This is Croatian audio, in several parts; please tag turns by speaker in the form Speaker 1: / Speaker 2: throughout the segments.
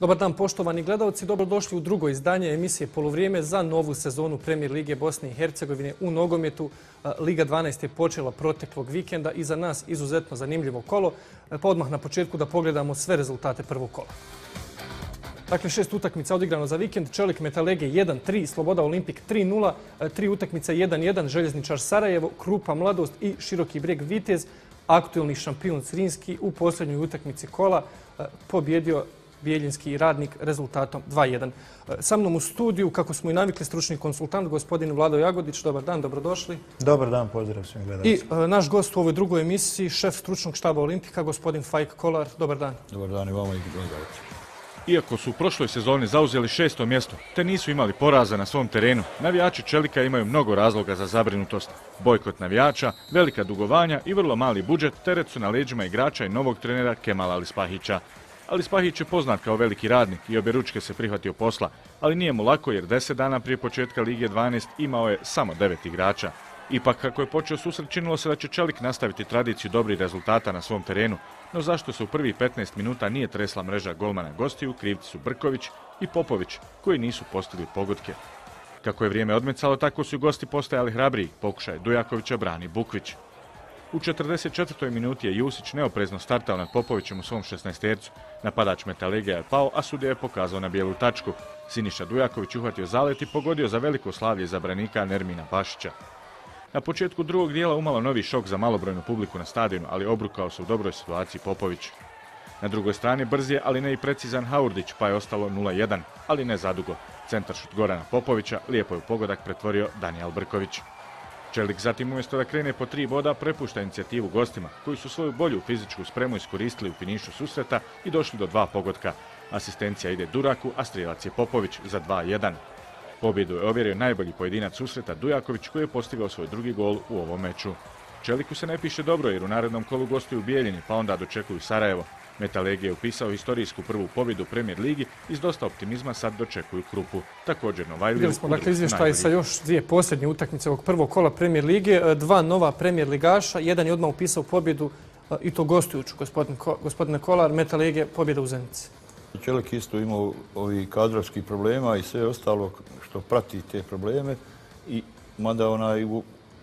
Speaker 1: Dobar dan poštovani gledalci, dobrodošli u drugo izdanje emisije Poluvrijeme za novu sezonu Premijer Lige Bosne i Hercegovine u nogometu. Liga 12 je počela proteklog vikenda i za nas izuzetno zanimljivo kolo. Pa odmah na početku da pogledamo sve rezultate prvog kola. Dakle, šest utakmica odigrano za vikend. Čelik Metalege 1-3, Sloboda Olimpik 3-0, tri utakmice 1-1, Željezničar Sarajevo, Krupa Mladost i Široki breg Vitez. Aktualni šampion Srinski u posljednjoj utakmici kola pobjedio Bijeljinski radnik rezultatom 2-1. Sa mnom u studiju, kako smo i navikli, stručni konsultant, gospodin Vlado Jagodić. Dobar dan, dobrodošli.
Speaker 2: Dobar dan, pozdrav svim gledalcima.
Speaker 1: I naš gost u ovoj drugoj emisiji, šef stručnog štaba Olimpika, gospodin Fajk Kolar. Dobar dan.
Speaker 3: Dobar dan i vama i gledalci. Iako su u prošloj sezoni zauzeli šesto mjesto, te nisu imali poraza na svom terenu, navijači Čelika imaju mnogo razloga za zabrinutost. Bojkot navijača, velika dugovanja i vrlo mali budžet teret su na leđima igrača i novog trenera Kemala Alispahića ali Spahić je poznat kao veliki radnik i obje ručke se prihvatio posla, ali nije mu lako jer deset dana prije početka Lige 12 imao je samo devet igrača. Ipak, kako je počeo susret, činilo se da će Čelik nastaviti tradiciju dobrih rezultata na svom terenu, no zašto se u prvih 15 minuta nije tresla mreža golmana gostiju, krivci su Brković i Popović, koji nisu postigli pogodke. Kako je vrijeme odmecalo, tako su gosti postajali hrabriji, pokušaj Dujakovića brani Bukvić. U 44. minuti je Jusić neoprezno startao nad Popovićem u svom 16-tercu. Napadač Metalegija je pao, a sudija je pokazao na bijelu tačku. Siniša Dujaković uhvatio zalet i pogodio za veliko slavlje zabranika Nermina Pašića. Na početku drugog dijela umalo novi šok za malobrojnu publiku na stadionu, ali obrukao se u dobroj situaciji Popović. Na drugoj strani brz je, ali ne i precizan Haurdić, pa je ostalo 0-1, ali ne zadugo. Centar šut Gorana Popovića lijepo je u pogodak pretvorio Daniel Brković. Čelik zatim umjesto da krene po tri boda prepušta inicijativu gostima koji su svoju bolju fizičku spremu iskoristili u finišu susreta i došli do dva pogotka. Asistencija ide Duraku, a strijelac je Popović za 2-1. Pobjedu je ovjerio najbolji pojedinac susreta Dujaković koji je postigao svoj drugi gol u ovom meču. Čeliku se ne piše dobro jer u narednom kolu gostuju Bijeljini pa onda dočekuju Sarajevo. Metalegi je upisao historijsku prvu pobjedu u Premier Ligi i s dosta optimizma sad dočekuju Krupu. Također Novajliju...
Speaker 1: Vidjeli smo dakle izvještaj sa još dvije posljednje utakmice ovog prvog kola Premier Lige. Dva nova Premier Ligaša. Jedan je odmah upisao pobjedu i to gostujuću, gospodine Kolar. Metalege pobjeda u Zenici.
Speaker 2: Čelik isto imao ovi kadrovskih problema i sve ostalo što prati te probleme. I mada onaj,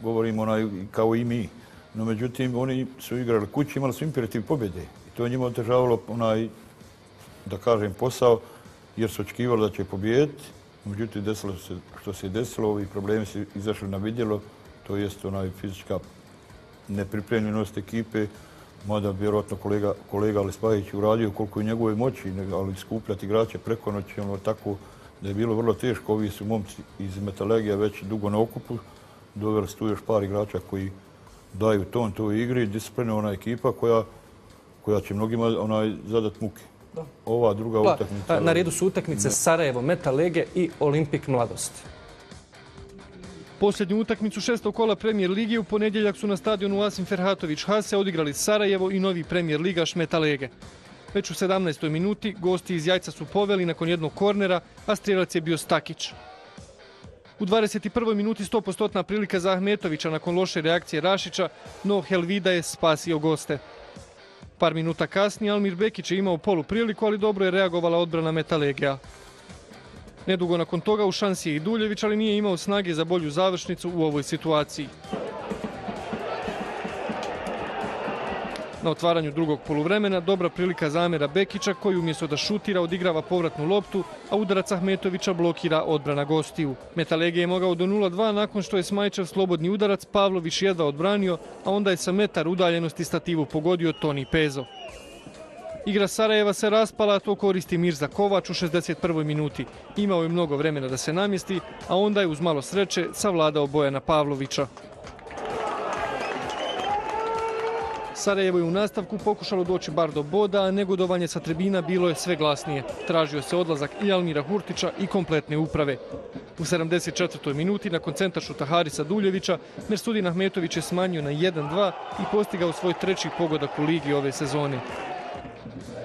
Speaker 2: govorimo onaj, kao i mi. No međutim, oni su igrali kući, imali su imperativ pobjede to je njima otežavalo onaj, da kažem, posao, jer su očekivali da će pobijediti. Međutim, desilo se što se desilo, ovi problemi su izašli na vidjelo, to jest onaj fizička nepripremljenost ekipe, mada vjerojatno kolega, kolega Alispajić uradio koliko je njegove moći, ali skupljati igrače preko noći, ono tako da je bilo vrlo teško. Ovi su momci iz Metalegija već dugo na okupu, doveli su tu još par igrača koji daju ton toj igri, disciplina ona ekipa koja koja će mnogima onaj zadat muke. Ova druga utakmica...
Speaker 1: Na redu su utakmice Sarajevo, Meta Lege i Olimpik Mladosti. Posljednju utakmicu šestog kola premijer Ligi u ponedjeljak su na stadionu Asim Ferhatović Hase odigrali Sarajevo i novi premijer Ligaš Meta Lege. Već u 17. minuti gosti iz Jajca su poveli nakon jednog kornera, a strijelac je bio Stakić. U 21. minuti 100% prilika za Ahmetovića nakon loše reakcije Rašića, no Helvida je spasio goste. Par minuta kasnije Almir Bekić je imao polu priliku, ali dobro je reagovala odbrana Metalegija. Nedugo nakon toga u šansi je i Duljević, ali nije imao snage za bolju završnicu u ovoj situaciji. Na otvaranju drugog poluvremena dobra prilika zamjera Bekića koji umjesto da šutira odigrava povratnu loptu, a udarac Ahmetovića blokira odbrana gostiju. Metalege je mogao do 0-2 nakon što je Smajčev slobodni udarac Pavlović jedva odbranio, a onda je sa metar udaljenosti stativu pogodio Toni Pezo. Igra Sarajeva se raspala, a to koristi Mirza Kovač u 61. minuti. Imao je mnogo vremena da se namjesti, a onda je uz malo sreće savladao Bojana Pavlovića. Sarajevo je u nastavku pokušalo doći bar do boda, a negodovanje sa tribina bilo je sve glasnije. Tražio se odlazak i Almira Hurtića i kompletne uprave. U 74. minuti nakon centaršuta Harisa Duljevića, Mersudin Ahmetović je smanjio na 1-2 i postigao svoj treći pogodak u ligi ove sezone.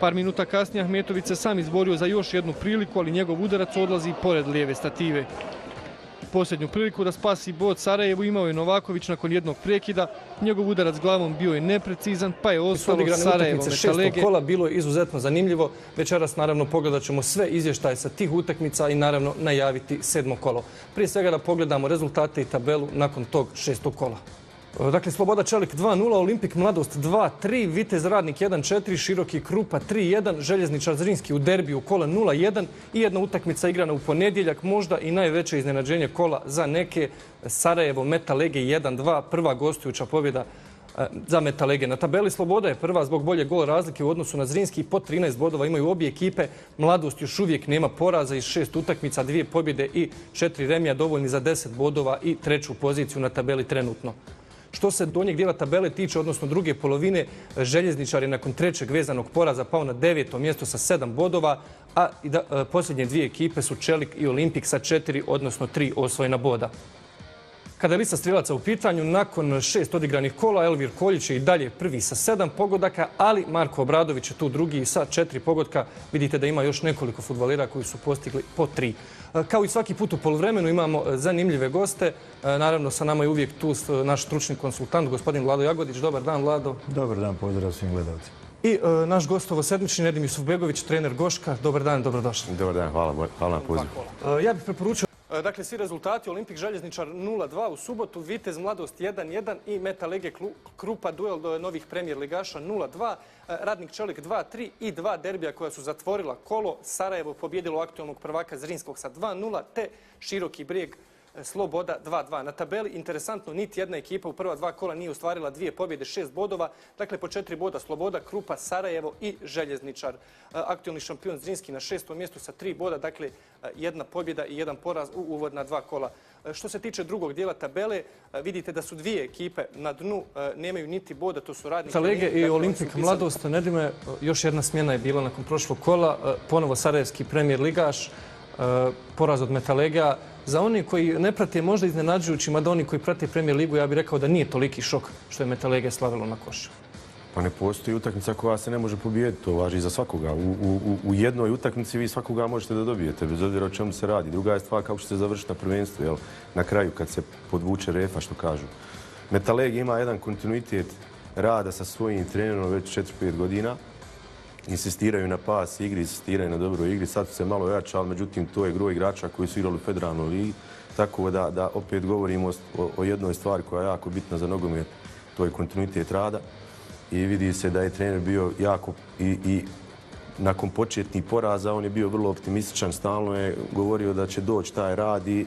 Speaker 1: Par minuta kasnije Ahmetović se sam izborio za još jednu priliku, ali njegov udarac odlazi pored lijeve stative. Posljednju priliku da spasi bod Sarajevu imao je Novaković nakon jednog prekida. Njegov udarac glavom bio je neprecizan, pa je ostalo Sarajevo metalege. kola bilo je izuzetno zanimljivo. Večeras naravno pogledat ćemo sve izvještaje sa tih utakmica i naravno najaviti sedmo kolo. Prije svega da pogledamo rezultate i tabelu nakon tog šestog kola. Dakle, Sloboda Čelik 2-0, Olimpik Mladost 2-3, Vitez Radnik 1-4, Široki Krupa 3-1, Željezničar Zrinski u derbiju kola 0-1 i jedna utakmica igrana u ponedjeljak, možda i najveće iznenađenje kola za neke. Sarajevo Metalege 1-2, prva gostujuća pobjeda e, za Metalege. Na tabeli Sloboda je prva zbog bolje gol razlike u odnosu na Zrinski. Po 13 bodova imaju obje ekipe. Mladost još uvijek nema poraza iz šest utakmica, dvije pobjede i četiri remija, dovoljni za 10 bodova i treću poziciju na tabeli trenutno. Što se donjeg dijela tabele tiče, odnosno druge polovine, željezničar je nakon trećeg vezanog poraza pao na deveto mjesto sa sedam bodova, a e, posljednje dvije ekipe su Čelik i Olimpik sa četiri, odnosno tri osvojena boda. Kada je lista strilaca u pitanju, nakon šest odigranih kola, Elvir Koljić je i dalje prvi sa sedam pogodaka, ali Marko Obradović je tu drugi sa četiri pogodka. Vidite da ima još nekoliko futbolera koji su postigli po tri. E, kao i svaki put u polovremenu imamo e, zanimljive goste. E, naravno, sa nama je uvijek tu naš stručni konsultant, gospodin Vlado Jagodić. Dobar dan, Vlado.
Speaker 4: Dobar dan, pozdrav svim gledalcima.
Speaker 1: I naš gostovo sedmični, Nedim Begović, trener Goška. Dobar dan, dobrodošli.
Speaker 5: Dobar dan, hvala, hvala na pozivu.
Speaker 1: Ja bih preporučio E, dakle, svi rezultati, Olimpik Željezničar 0-2 u subotu, Vitez Mladost 1-1 i Metalege Krupa, duel do novih premijer ligaša 0-2, e, Radnik Čelik 2-3 i dva derbija koja su zatvorila kolo. Sarajevo pobjedilo aktualnog prvaka Zrinskog sa 2-0, te Široki brijeg Sloboda 2-2. Na tabeli, interesantno, niti jedna ekipa u prva dva kola nije ostvarila dvije pobjede, šest bodova. Dakle, po četiri boda Sloboda, Krupa, Sarajevo i Željezničar. E, aktualni šampion Zrinski na šestom mjestu sa tri boda, dakle, e, jedna pobjeda i jedan poraz u uvodna dva kola. E, što se tiče drugog dijela tabele, vidite da su dvije ekipe na dnu, nemaju niti boda, to su radnici. Talege i dakle, Olimpik Mladost, Nedime, još jedna smjena je bila nakon prošlog kola, ponovo Sarajevski premijer ligaš, poraz od Metalega. Za oni koji ne prate možda iznenađujući, mada oni koji prate Premier Ligu, ja bih rekao da nije toliki šok što je Metalege slavilo na košu.
Speaker 5: Pa ne postoji utakmica koja se ne može pobijediti, to važi za svakoga. U, jednoj utakmici vi svakoga možete da dobijete, bez obzira o čemu se radi. Druga je stvar kako ćete završiti na prvenstvu, jel? na kraju kad se podvuče refa, što kažu. Metaleg ima jedan kontinuitet rada sa svojim trenerom već 4-5 godina insistiraju na pas igri, insistiraju na dobroj igri. Sad su se malo jačali, međutim to je gro igrača koji su igrali u federalnoj ligi. Tako da, da opet govorimo o, jednoj stvari koja je jako bitna za nogomet, to je kontinuitet rada. I vidi se da je trener bio jako i, i nakon početnih poraza on je bio vrlo optimističan, stalno je govorio da će doći taj rad i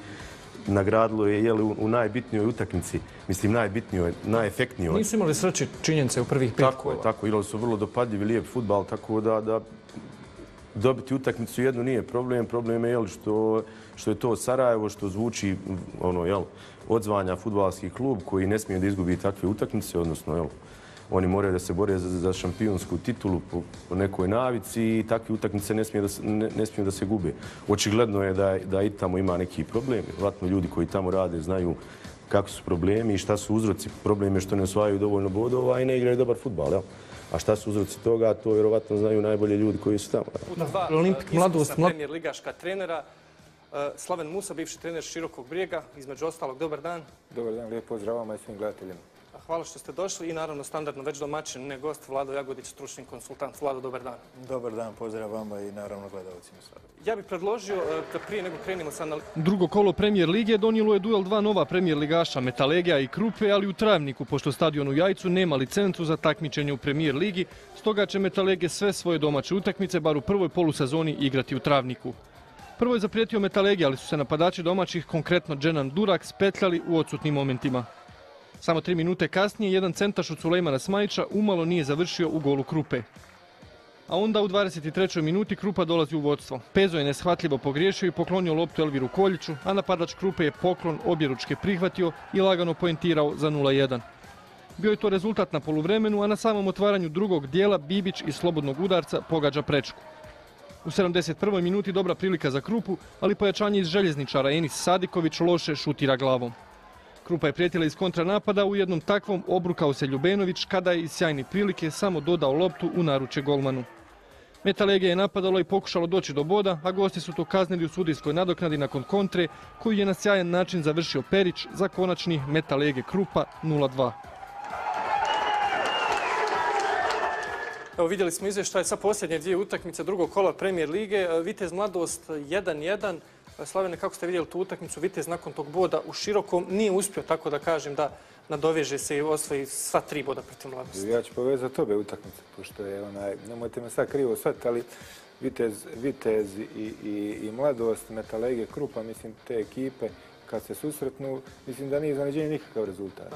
Speaker 5: nagradilo je jeli, u, najbitnijoj utakmici, mislim najbitnijoj, najefektnijoj.
Speaker 1: Nisu imali sreće činjenice u prvih pet
Speaker 5: Tako je, tako. Igrali su vrlo dopadljivi, lijep futbal, tako da, da dobiti utakmicu jednu nije problem. Problem je jel, što, što je to Sarajevo, što zvuči ono, jel, odzvanja futbalski klub koji ne smije da izgubi takve utakmice, odnosno jel, oni moraju da se bore za, šampionsku titulu po, nekoj navici i takve utakmice ne smiju da se, ne, smiju da se gube. Očigledno je da, da i tamo ima neki problem. Vratno ljudi koji tamo rade znaju kako su problemi i šta su uzroci. Problem je što ne osvajaju dovoljno bodova i ne igraju dobar futbal. A šta su uzroci toga, to vjerovatno znaju najbolje ljudi koji su tamo.
Speaker 1: Olimpik, mladost, premijer ligaška trenera. E, Slaven Musa, bivši trener Širokog brijega, između ostalog, dobar dan.
Speaker 6: Dobar dan, lijep pozdrav vama i svim gledateljima.
Speaker 1: Hvala što ste došli i naravno standardno već domaćin, ne gost, Vlado Jagodić, stručni konsultant. Vlado, dobar dan.
Speaker 6: Dobar dan, pozdrav vama i naravno gledalcima.
Speaker 1: Ja bih predložio e, da prije nego krenimo sa Drugo kolo premijer lige donijelo je duel dva nova premijer ligaša, Metalegija i Krupe, ali u Travniku, pošto stadion u Jajcu nema licencu za takmičenje u premijer ligi, stoga će Metalege sve svoje domaće utakmice, bar u prvoj polusezoni, igrati u Travniku. Prvo je zaprijetio Metalegi, ali su se napadači domaćih, konkretno Dženan Durak, spetljali u odsutnim momentima. Samo tri minute kasnije, jedan centaš od Sulejmana Smajića umalo nije završio u golu Krupe. A onda u 23. minuti Krupa dolazi u vodstvo. Pezo je neshvatljivo pogriješio i poklonio loptu Elviru Koljiću, a napadač Krupe je poklon objeručke prihvatio i lagano poentirao za 0-1. Bio je to rezultat na poluvremenu, a na samom otvaranju drugog dijela Bibić iz slobodnog udarca pogađa prečku. U 71. minuti dobra prilika za Krupu, ali pojačanje iz željezničara Enis Sadiković loše šutira glavom. Krupa je prijetila iz kontranapada, u jednom takvom obrukao se Ljubenović kada je iz sjajne prilike samo dodao loptu u naruče golmanu. Metalegija je napadalo i pokušalo doći do boda, a gosti su to kaznili u sudijskoj nadoknadi nakon kontre, koju je na sjajan način završio Perić za konačni Metalege Krupa 0-2. Evo vidjeli smo izvještaj sa posljednje dvije utakmice drugog kola premijer lige. Vitez Mladost 1-1. Slavene, kako ste vidjeli tu utakmicu, Vitez nakon tog boda u širokom nije uspio, tako da kažem, da nadoveže se i osvoji sva tri boda protiv Mladosti.
Speaker 6: Ja ću povezati obe utakmice, pošto je onaj, nemojte me sad krivo shvatiti, ali Vitez, Vitez i, i, i Mladost, Metalege, Krupa, mislim, te ekipe, kad se susretnu, mislim da nije iznenađenje nikakav rezultat.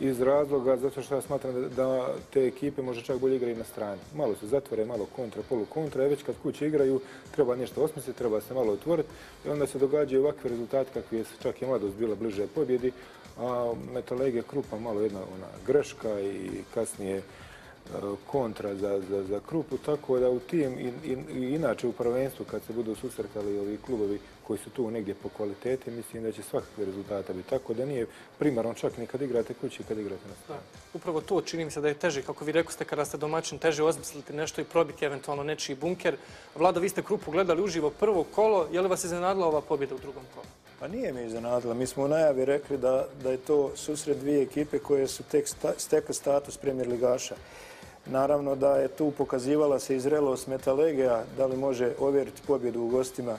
Speaker 6: Iz razloga, zato što ja smatram da, te ekipe može čak bolje igraju na strani. Malo se zatvore, malo kontra, polu kontra, a već kad kuće igraju, treba nešto osmisliti, treba se malo otvoriti i onda se događaju ovakve rezultate kakvi je čak i mladost bila bliže pobjedi, a Metalege Krupa malo jedna ona greška i kasnije kontra za, za, za Krupu, tako da u tim i, i, inače u prvenstvu kad se budu susretali ovi klubovi koji su tu negdje po kvaliteti, mislim da će svakakve rezultata biti. Tako da nije primarno čak ni kad igrate kući, kad igrate na stranu.
Speaker 1: Upravo to čini mi se da je teže, kako vi rekao ste kada ste domaćin, teže osmisliti nešto i probiti eventualno nečiji bunker. Vlado, vi ste Krupu gledali uživo prvo kolo, je li vas iznenadila ova pobjeda u drugom kolu?
Speaker 6: Pa nije mi iznenadila. Mi smo u najavi rekli da, da je to susret dvije ekipe koje su tek sta, stekle status premijer ligaša. Naravno da je tu pokazivala se izrelost Metalegija, da li može ovjeriti pobjedu u gostima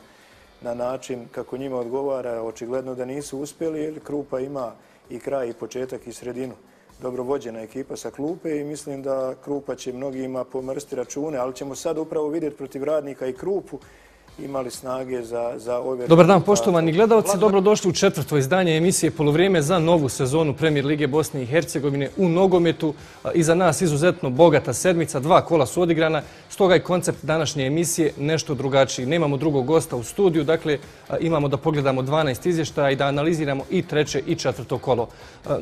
Speaker 6: na način kako njima odgovara. Očigledno da nisu uspjeli jer Krupa ima i kraj i početak i sredinu. Dobro vođena ekipa sa klupe i mislim da Krupa će mnogima pomrsti račune, ali ćemo sad upravo vidjeti protiv radnika i Krupu imali snage za, za ove...
Speaker 1: Dobar dan, poštovani gledalci. Dobrodošli u četvrto izdanje emisije Polovrijeme za novu sezonu Premijer Lige Bosne i Hercegovine u nogometu. Iza nas izuzetno bogata sedmica, dva kola su odigrana, stoga je koncept današnje emisije nešto drugačiji. Nemamo drugog gosta u studiju, dakle imamo da pogledamo 12 izvještaja i da analiziramo i treće i četvrto kolo.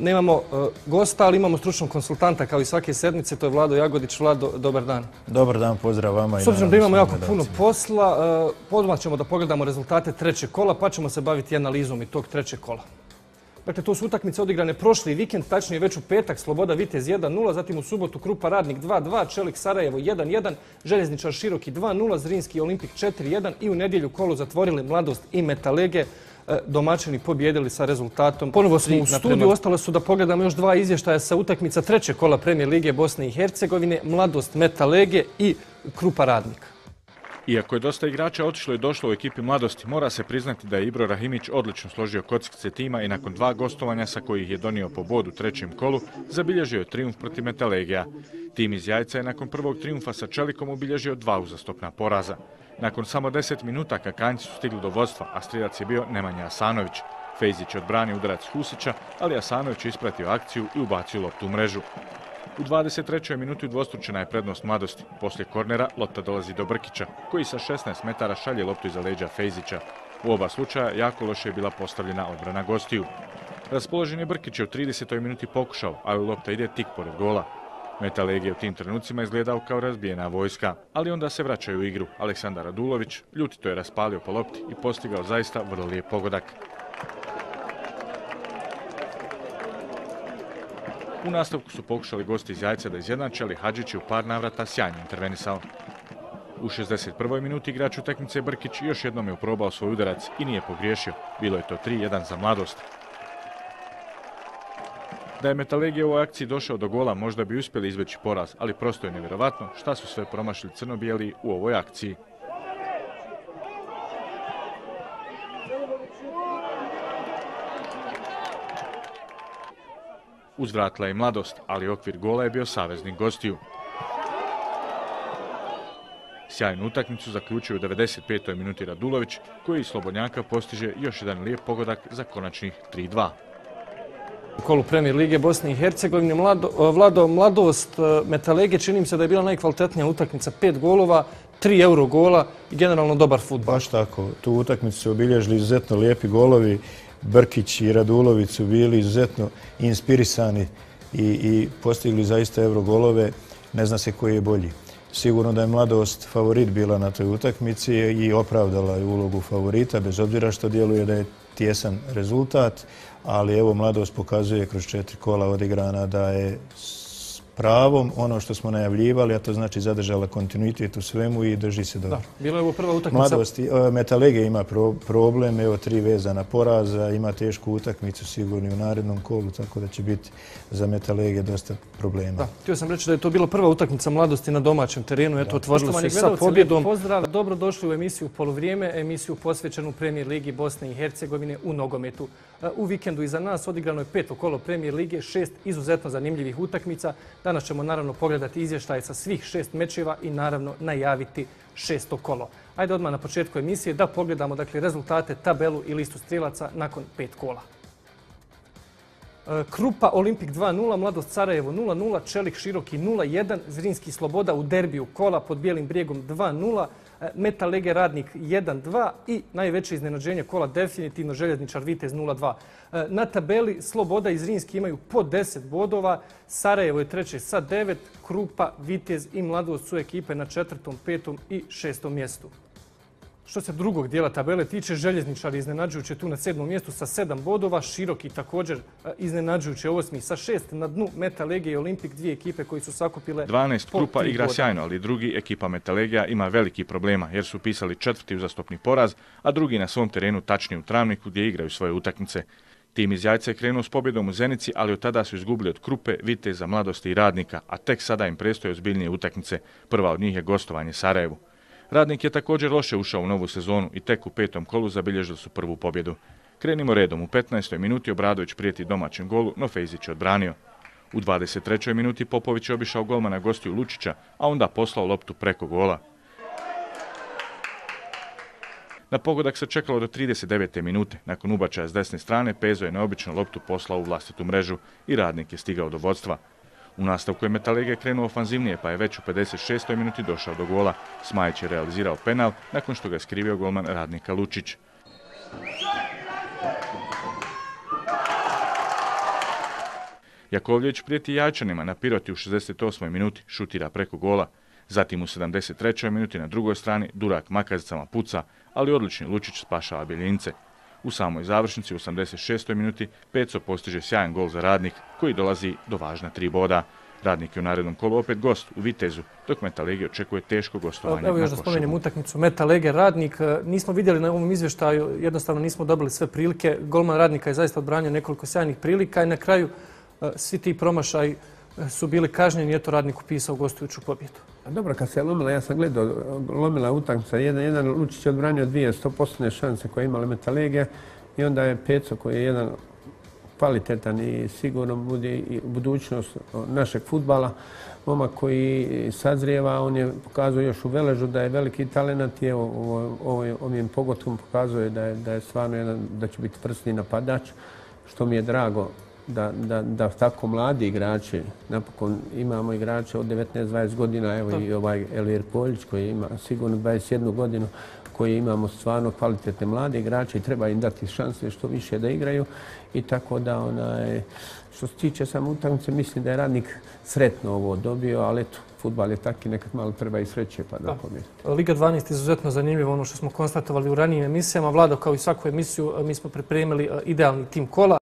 Speaker 1: Nemamo gosta, ali imamo stručnog konsultanta kao i svake sedmice, to je Vlado Jagodić. Vlado, dobar dan.
Speaker 4: Dobar dan, pozdrav vama.
Speaker 1: S obzirom da imamo jako puno posla, Odmah ćemo da pogledamo rezultate trećeg kola, pa ćemo se baviti analizom i tog trećeg kola. Dakle, to su utakmice odigrane prošli vikend, tačnije već u petak, Sloboda Vitez 1-0, zatim u subotu Krupa Radnik 2-2, Čelik Sarajevo 1-1, Željezničar Široki 2-0, Zrinski Olimpik 4-1 i u nedjelju kolu zatvorili Mladost i Metalege domaćini pobjedili sa rezultatom. Ponovo smo u studiju, ostale su da pogledamo još dva izvještaja sa utakmica treće kola Premijer Lige Bosne i Hercegovine, Mladost Metalege i Krupa Radnik.
Speaker 3: Iako je dosta igrača otišlo i došlo u ekipi mladosti, mora se priznati da je Ibro Rahimić odlično složio kockice tima i nakon dva gostovanja sa kojih je donio po bodu trećem kolu, zabilježio je triumf protiv Metalegija. Tim iz Jajca je nakon prvog triumfa sa Čelikom ubilježio dva uzastopna poraza. Nakon samo deset minuta kakanjci su stigli do vodstva, a strijac je bio Nemanja Asanović. Fejzić je odbranio udarac Husića, ali Asanović je ispratio akciju i ubacio loptu u mrežu. U 23. minuti dvostručena je prednost mladosti. Poslije kornera lopta dolazi do Brkića, koji sa 16 metara šalje loptu iza leđa Fejzića. U oba slučaja jako loše je bila postavljena odbrana gostiju. Raspoložen je Brkić je u 30. minuti pokušao, ali lopta ide tik pored gola. Metaleg je u tim trenucima izgledao kao razbijena vojska, ali onda se vraćaju u igru. Aleksandar Radulović ljutito je raspalio po lopti i postigao zaista vrlo lijep pogodak. U nastavku su pokušali gosti iz Jajca da izjednače, ali Hadžić je u par navrata sjajno intervenisao. U 61. minuti igrač utakmice Brkić još jednom je uprobao svoj udarac i nije pogriješio. Bilo je to 3-1 za mladost. Da je Metalegija u ovoj akciji došao do gola, možda bi uspjeli izveći poraz, ali prosto je nevjerovatno šta su sve promašili crno-bijeli u ovoj akciji. Uzvratila je mladost, ali okvir gola je bio saveznik gostiju. Sjajnu utakmicu zaključuje u 95. minuti Radulović, koji iz Slobodnjaka postiže još jedan lijep pogodak za konačnih 3-2.
Speaker 1: U kolu premijer Lige Bosne i Hercegovine, Vlado, mladost Metalege, činim se da je bila najkvalitetnija utakmica, pet golova, tri euro gola i generalno dobar futbol.
Speaker 4: Baš tako, tu utakmicu su obilježili izuzetno lijepi golovi, Brkić i Radulović su bili izuzetno inspirisani i, i postigli zaista evrogolove. Ne zna se koji je bolji. Sigurno da je mladost favorit bila na toj utakmici i opravdala je ulogu favorita, bez obzira što djeluje da je tjesan rezultat, ali evo mladost pokazuje kroz četiri kola odigrana da je pravom ono što smo najavljivali, a to znači zadržala kontinuitet u svemu i drži se dobro.
Speaker 1: Da, bilo je ovo prva utakmica.
Speaker 4: Mladosti, e, Metalege ima problem, evo tri vezana poraza, ima tešku utakmicu sigurno u narednom kolu, tako da će biti za Metalege dosta problema.
Speaker 1: Da, htio sam reći da je to bila prva utakmica mladosti na domaćem terenu, eto otvorilo se sa pobjedom. Pozdrav, dobro došli u emisiju Poluvrijeme, emisiju posvećenu premijer Ligi Bosne i Hercegovine u nogometu. E, u vikendu iza nas odigrano je peto kolo premijer Lige, šest izuzetno zanimljivih utakmica. Danas ćemo naravno pogledati izvještaje sa svih šest mečeva i naravno najaviti šesto kolo. Ajde odmah na početku emisije da pogledamo dakle, rezultate, tabelu i listu strijelaca nakon pet kola. E, Krupa Olimpik 2-0, Mladost Sarajevo 0-0, Čelik Široki 0-1, Zrinski Sloboda u derbiju kola pod Bijelim brijegom 2-0, e, Meta Lege Radnik 1-2 i najveće iznenađenje kola definitivno Željezničar Vitez 0-2. E, na tabeli Sloboda i Zrinski imaju po 10 bodova, Sarajevo je treće sa 9, Krupa, Vitez i Mladost su ekipe na četvrtom, petom i šestom mjestu. Što se drugog dijela tabele tiče, željezničari iznenađujuće tu na sedmom mjestu sa sedam bodova, Široki također e, iznenađujuće osmi sa šest na dnu Metalegije i Olimpik, dvije ekipe koji su sakupile
Speaker 3: 12 grupa igra sjajno, ali drugi ekipa Metalegija ima veliki problema jer su pisali četvrti uzastopni poraz, a drugi na svom terenu tačni u Travniku gdje igraju svoje utakmice. Tim iz Jajca je krenuo s pobjedom u Zenici, ali od tada su izgubili od Krupe, Viteza, Mladosti i Radnika, a tek sada im prestoje ozbiljnije utakmice. Prva od njih je gostovanje Sarajevu. Radnik je također loše ušao u novu sezonu i tek u petom kolu zabilježili su prvu pobjedu. Krenimo redom. U 15. minuti Obradović prijeti domaćem golu, no Fejzić je odbranio. U 23. minuti Popović je obišao golmana gostiju Lučića, a onda poslao loptu preko gola. Na pogodak se čekalo do 39. minute. Nakon ubačaja s desne strane, Pezo je neobičnu loptu poslao u vlastitu mrežu i radnik je stigao do vodstva. U nastavku je Metalege krenuo ofanzivnije pa je već u 56. minuti došao do gola. Smajić je realizirao penal nakon što ga je skrivio golman radnika Lučić. Jakovljević prijeti Jajčanima na Piroti u 68. minuti, šutira preko gola. Zatim u 73. minuti na drugoj strani Durak makazicama puca, ali odlični Lučić spašava Bjeljince. U samoj završnici u 86. minuti Peco postiže sjajan gol za radnik koji dolazi do važna tri boda. Radnik je u narednom kolu opet gost u Vitezu, dok Metalege očekuje teško gostovanje.
Speaker 1: Evo još da spomenem utakmicu Metalege Radnik. E, nismo vidjeli na ovom izvještaju, jednostavno nismo dobili sve prilike. Golman Radnika je zaista odbranio nekoliko sjajnih prilika i na kraju e, svi ti promašaj e, su bili kažnjeni eto Radnik upisao gostujuću pobjedu.
Speaker 7: Dobro, kad se lomila, ja sam gledao, lomila utakmica, jedan, jedan Lučić je odbranio dvije 100% šanse koje je imala Metalegija i onda je Peco koji je jedan kvalitetan i sigurno bude i budućnost našeg futbala. Momak koji sazrijeva, on je pokazao još u Veležu da je veliki talent i evo ovim pogotkom pokazuje da je, da je stvarno jedan, da će biti vrsni napadač, što mi je drago da, da, da tako mladi igrači, napokon imamo igrače od 19-20 godina, evo i ovaj Elir Poljić koji ima sigurno 21 godinu, koji imamo stvarno kvalitetne mlade igrače i treba im dati šanse što više da igraju i tako da onaj, što se tiče samo utakmice, mislim da je radnik sretno ovo dobio, ali eto, futbal je taki, nekad malo treba i sreće pa da
Speaker 1: Liga 12 je izuzetno zanimljivo, ono što smo konstatovali u ranijim emisijama. Vlado, kao i svaku emisiju, mi smo pripremili idealni tim kola.